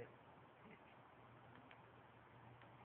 here.